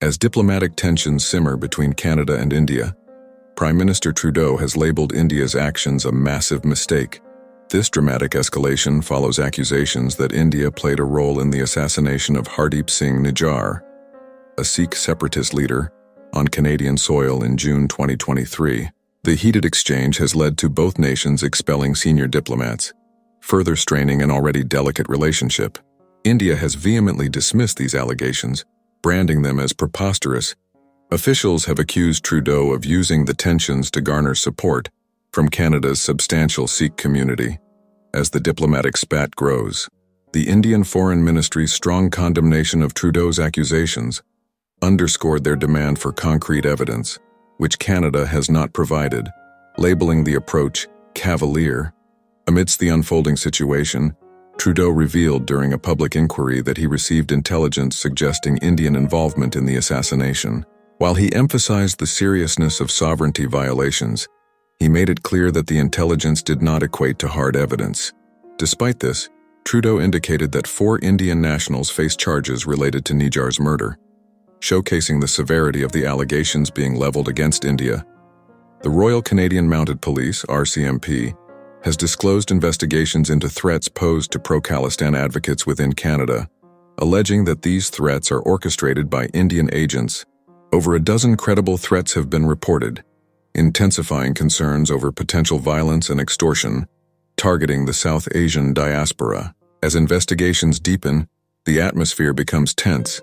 As diplomatic tensions simmer between Canada and India, Prime Minister Trudeau has labeled India's actions a massive mistake. This dramatic escalation follows accusations that India played a role in the assassination of Hardeep Singh Nijjar, a Sikh separatist leader, on Canadian soil in June 2023. The heated exchange has led to both nations expelling senior diplomats, further straining an already delicate relationship. India has vehemently dismissed these allegations, branding them as preposterous. Officials have accused Trudeau of using the tensions to garner support from Canada's substantial Sikh community. As the diplomatic spat grows, the Indian Foreign Ministry's strong condemnation of Trudeau's accusations underscored their demand for concrete evidence, which Canada has not provided, labeling the approach cavalier. Amidst the unfolding situation, Trudeau revealed during a public inquiry that he received intelligence suggesting Indian involvement in the assassination. While he emphasized the seriousness of sovereignty violations, he made it clear that the intelligence did not equate to hard evidence. Despite this, Trudeau indicated that four Indian nationals face charges related to Nijjar's murder, showcasing the severity of the allegations being leveled against India. The Royal Canadian Mounted Police, RCMP, has disclosed investigations into threats posed to pro-Khalistan advocates within Canada, alleging that these threats are orchestrated by Indian agents. Over a dozen credible threats have been reported, intensifying concerns over potential violence and extortion, targeting the South Asian diaspora. As investigations deepen, the atmosphere becomes tense,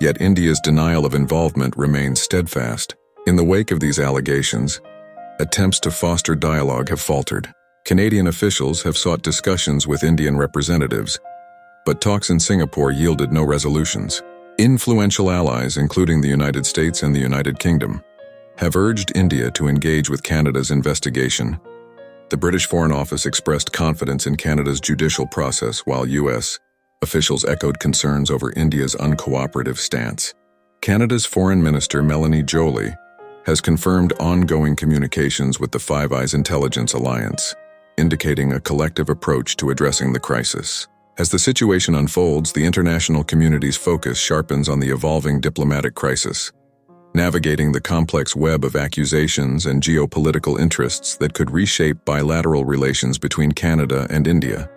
yet India's denial of involvement remains steadfast. In the wake of these allegations, attempts to foster dialogue have faltered. Canadian officials have sought discussions with Indian representatives, but talks in Singapore yielded no resolutions. Influential allies, including the United States and the United Kingdom, have urged India to engage with Canada's investigation. The British Foreign Office expressed confidence in Canada's judicial process while U.S. officials echoed concerns over India's uncooperative stance. Canada's Foreign Minister Melanie Joly has confirmed ongoing communications with the Five Eyes Intelligence Alliance indicating a collective approach to addressing the crisis. As the situation unfolds, the international community's focus sharpens on the evolving diplomatic crisis, navigating the complex web of accusations and geopolitical interests that could reshape bilateral relations between Canada and India.